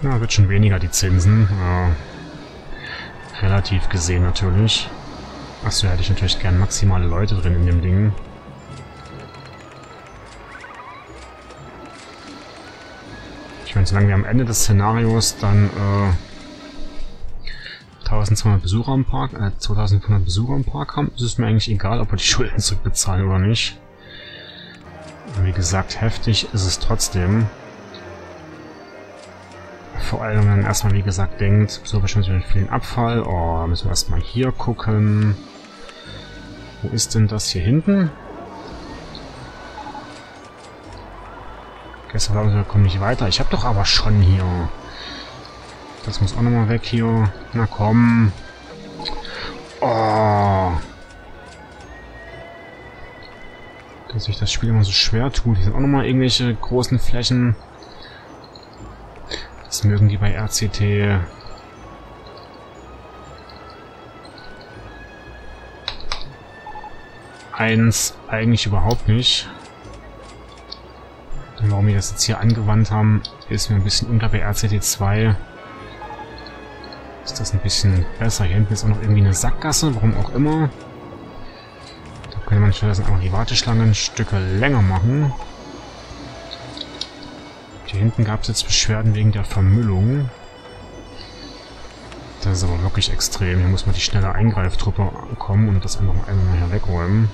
Na, wird schon weniger, die Zinsen. Ja. Relativ gesehen natürlich. Achso, hätte ich natürlich gern maximale Leute drin in dem Ding. Ich meine, solange wir am Ende des Szenarios dann äh, 1200 Besucher im Park, äh, 2500 Besucher im Park haben, ist es mir eigentlich egal, ob wir die Schulden zurückbezahlen oder nicht. Wie gesagt, heftig ist es trotzdem. Vor allem, man erstmal, wie gesagt, denkt, so bestimmt mit vielen Abfall. Oh, müssen wir erstmal hier gucken. Wo ist denn das hier hinten? Gestern sagen sie, wir kommen nicht weiter. Ich habe doch aber schon hier. Das muss auch nochmal weg hier. Na komm. Oh. Dass sich das Spiel immer so schwer tut. Hier sind auch nochmal irgendwelche großen Flächen. Das mögen die bei RCT. Eins eigentlich überhaupt nicht. Und warum wir das jetzt hier angewandt haben, ist mir ein bisschen unklar bei RCT 2. Ist das ein bisschen besser. Hier hinten ist auch noch irgendwie eine Sackgasse, warum auch immer. Da könnte man stattdessen einfach die Warteschlangen ein Stück länger machen. Hier hinten gab es jetzt Beschwerden wegen der Vermüllung. Das ist aber wirklich extrem. Hier muss man die schnelle Eingreiftruppe kommen und das einfach einmal hier wegräumen.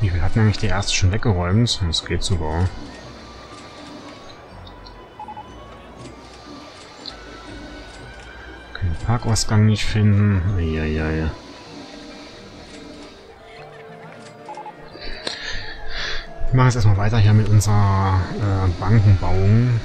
Wie viel hat nämlich der erste schon weggeräumt? Das geht sogar. Den Parkausgang nicht finden. Eieiei. Wir machen jetzt erstmal weiter hier mit unserer äh, Bankenbauung.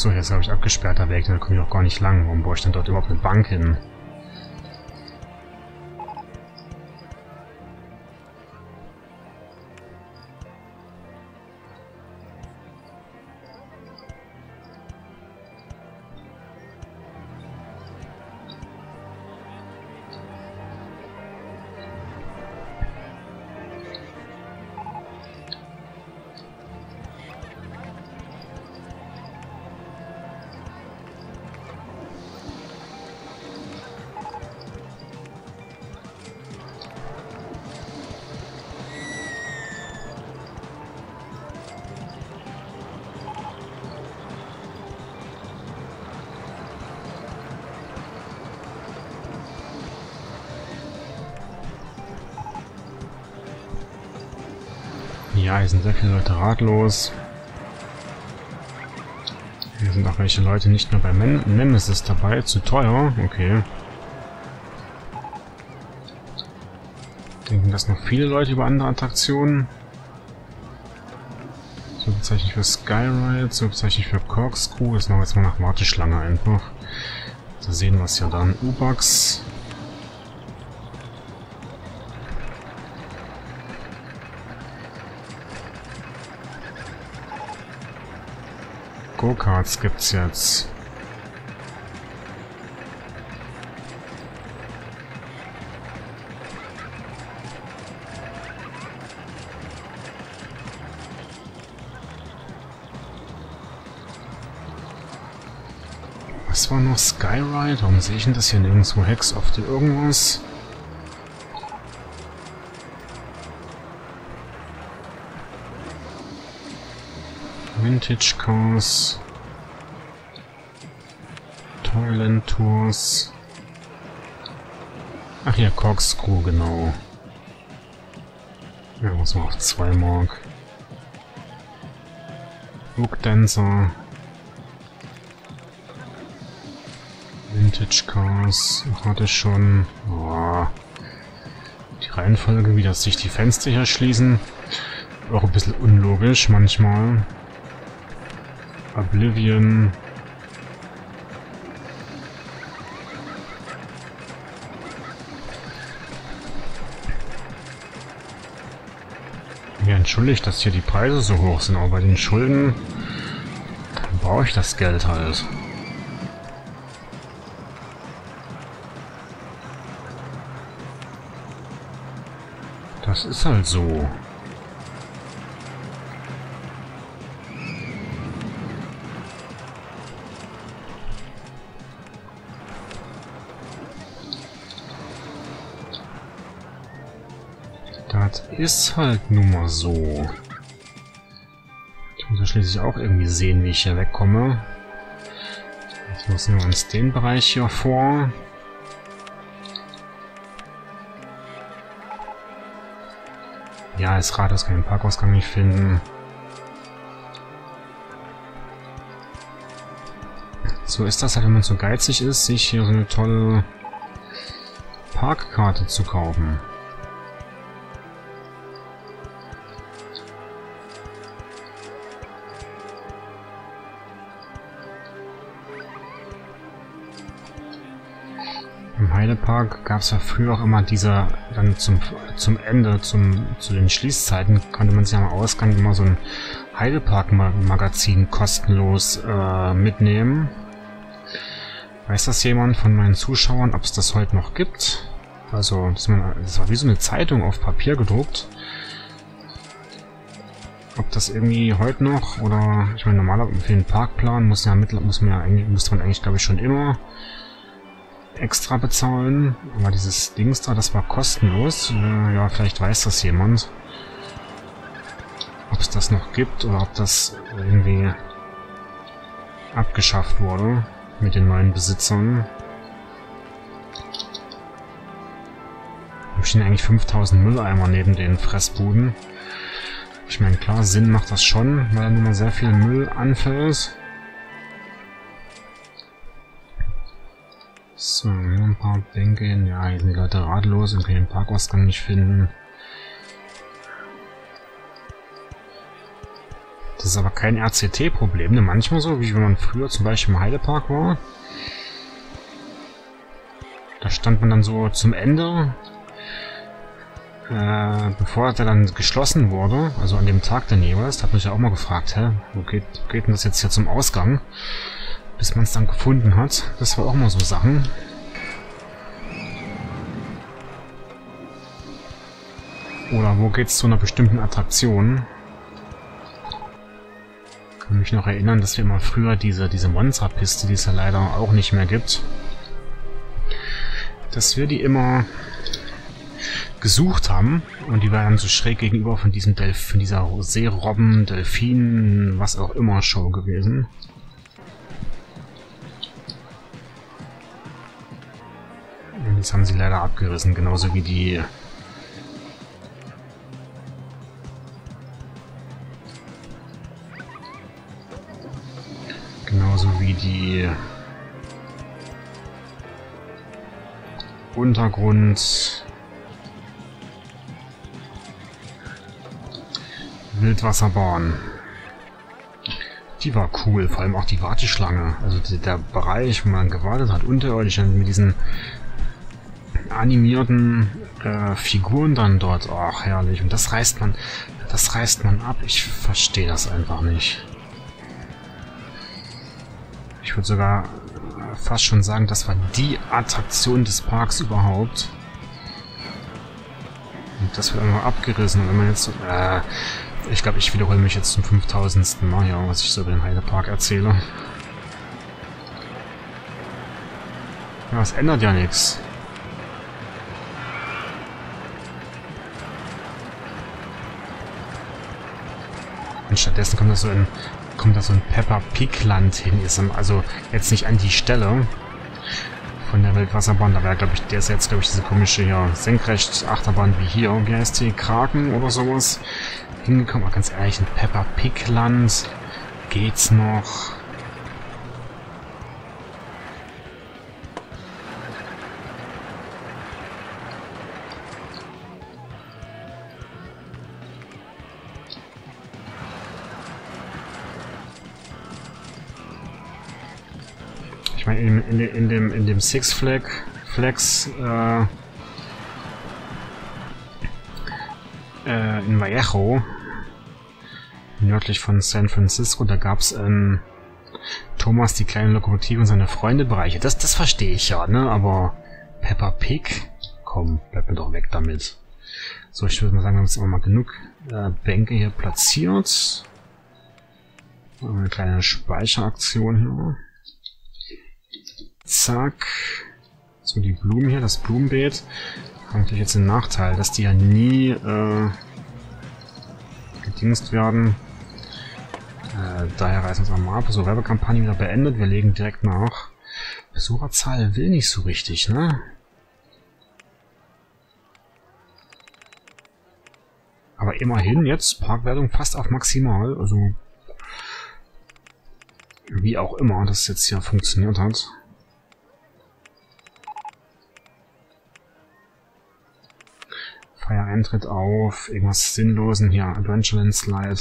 Achso, ist glaube ich abgesperrter Weg, da komme ich auch gar nicht lang. Warum baue ich denn dort überhaupt eine Bank hin? Ja, hier sind sehr viele Leute ratlos. Hier sind auch welche Leute nicht nur bei Men Nemesis dabei. Zu teuer? Okay. Denken das noch viele Leute über andere Attraktionen? So bezeichne ich für Skyride, so bezeichne ich für Corkscrew. Das machen wir jetzt mal nach Warteschlange einfach. Da sehen wir es ja dann. U-Bucks. Go-Karts gibt's jetzt. Was war noch Skyride? Warum sehe ich denn das hier nirgendwo? Hex auf the irgendwas? Vintage Cars. Toyland Tours. Ach ja, Corkscrew, genau. Ja, muss man auf 2 Mark. Hook Dancer. Vintage Cars. Hatte schon. Oh. Die Reihenfolge, wie das sich die Fenster hier schließen, auch ein bisschen unlogisch manchmal. Oblivion. Mir entschuldigt, dass hier die Preise so hoch sind, aber bei den Schulden brauche ich das Geld halt. Das ist halt so. Ist halt nun mal so. Ich muss ja schließlich auch irgendwie sehen, wie ich hier wegkomme. Jetzt müssen wir uns den Bereich hier vor. Ja, als Rathaus kann ich den Parkausgang nicht finden. So ist das halt, wenn man so geizig ist, sich hier so eine tolle Parkkarte zu kaufen. Heidepark gab es ja früher auch immer diese, dann zum, zum Ende, zum, zu den Schließzeiten, konnte man sich am Ausgang immer so ein Heidepark-Magazin kostenlos äh, mitnehmen. Weiß das jemand von meinen Zuschauern, ob es das heute noch gibt? Also, das, war wie so eine Zeitung auf Papier gedruckt. Ob das irgendwie heute noch oder ich meine normalerweise für den Parkplan muss ja muss man ja muss man eigentlich glaube ich schon immer extra bezahlen. Aber dieses Dings da, das war kostenlos. Äh, ja, vielleicht weiß das jemand. Ob es das noch gibt oder ob das irgendwie abgeschafft wurde mit den neuen Besitzern. Da stehen eigentlich 5000 Mülleimer neben den Fressbuden. Ich meine, klar, Sinn macht das schon, weil da nun mal sehr viel Müll anfällt. So, hier ein paar Bänke. Ja, hier sind die Leute ratlos und können den Parkausgang nicht finden. Das ist aber kein RCT-Problem, ne? Manchmal so, wie wenn man früher zum Beispiel im Heidepark war. Da stand man dann so zum Ende, äh, bevor der dann geschlossen wurde, also an dem Tag dann jeweils, hat mich ja auch mal gefragt, hä, wo geht, geht denn das jetzt hier zum Ausgang? Bis man es dann gefunden hat. Das war auch mal so Sachen. Oder wo geht's zu einer bestimmten Attraktion? Ich kann mich noch erinnern, dass wir mal früher diese, diese Monsterpiste, die es ja leider auch nicht mehr gibt, dass wir die immer gesucht haben und die war dann so schräg gegenüber von diesem Delf von dieser Seerobben, Delfin, was auch immer Show gewesen. Das haben sie leider abgerissen, genauso wie die... Genauso wie die... Untergrund... Wildwasserbahn. Die war cool, vor allem auch die Warteschlange. Also der Bereich, wo man gewartet hat, unterirdisch mit diesen animierten äh, Figuren dann dort. Ach, herrlich. Und das reißt man, das reißt man ab. Ich verstehe das einfach nicht. Ich würde sogar fast schon sagen, das war die Attraktion des Parks überhaupt. Und das wird einfach abgerissen. Und wenn man jetzt äh, ich glaube, ich wiederhole mich jetzt zum 5000. Mal, ja, was ich so über den Heidepark erzähle. Ja, es ändert ja nichts. Und stattdessen kommt da so ein, kommt da so ein Pepper Pig Land hin. Also jetzt nicht an die Stelle von der Wildwasserbahn. Da wäre, glaube ich, der ist jetzt, glaube ich, diese komische ja, senkrecht Achterbahn wie hier. Wie heißt die? Kraken oder sowas. Hingekommen. Aber ganz ehrlich, ein Pepper Pig Land. Geht's noch? Meine, in, in, in, dem, in dem Six Flag Flags äh, äh, in Vallejo, nördlich von San Francisco, da gab es ähm, Thomas die kleine Lokomotive und seine Freunde Bereiche. Das, das verstehe ich ja, ne? Aber Peppa Pig? Komm, bleib mir doch weg damit. So, ich würde mal sagen, wir haben jetzt immer mal genug äh, Bänke hier platziert. Eine kleine Speicheraktion hier. Zack. So, die Blumen hier, das Blumenbeet. Haben natürlich jetzt den Nachteil, dass die ja nie äh, gedingst werden. Äh, daher reißen wir uns mal ab. So, Werbekampagne wieder beendet. Wir legen direkt nach. Besucherzahl will nicht so richtig, ne? Aber immerhin jetzt Parkwertung fast auf maximal. Also wie auch immer das jetzt hier funktioniert hat. Eintritt auf, irgendwas Sinnlosen hier, Adventureland Slide.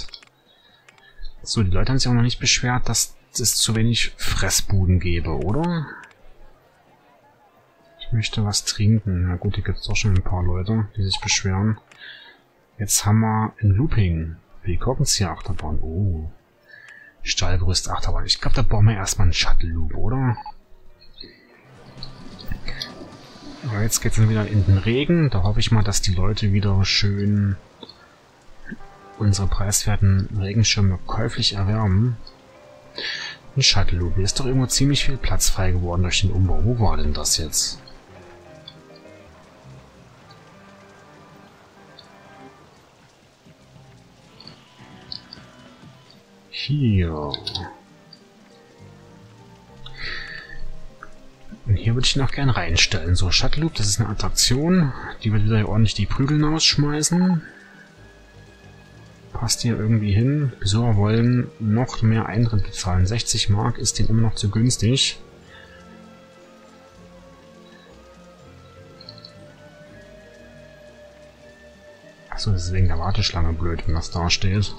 So, die Leute haben sich auch noch nicht beschwert, dass es zu wenig Fressbuden gäbe, oder? Ich möchte was trinken. Na gut, hier gibt es doch schon ein paar Leute, die sich beschweren. Jetzt haben wir ein Looping. Willkommenszier-Achterbahn. Oh. Stahlgerüst-Achterbahn. Ich glaube, da brauchen wir erstmal einen Shuttle-Loop, oder? Aber jetzt geht es wieder in den Regen. Da hoffe ich mal, dass die Leute wieder schön unsere preiswerten Regenschirme käuflich erwärmen. Ein Shuttle-Loop. Hier ist doch irgendwo ziemlich viel Platz frei geworden durch den Umbau. Wo war denn das jetzt? Hier. Hier würde ich ihn auch gerne reinstellen. So, Shuttle Loop, das ist eine Attraktion. Die wird wieder ordentlich die Prügel ausschmeißen. Passt hier irgendwie hin. Besucher wollen noch mehr Eintritt bezahlen. 60 Mark ist denen immer noch zu günstig. Achso, das ist wegen der Warteschlange blöd, wenn das da steht.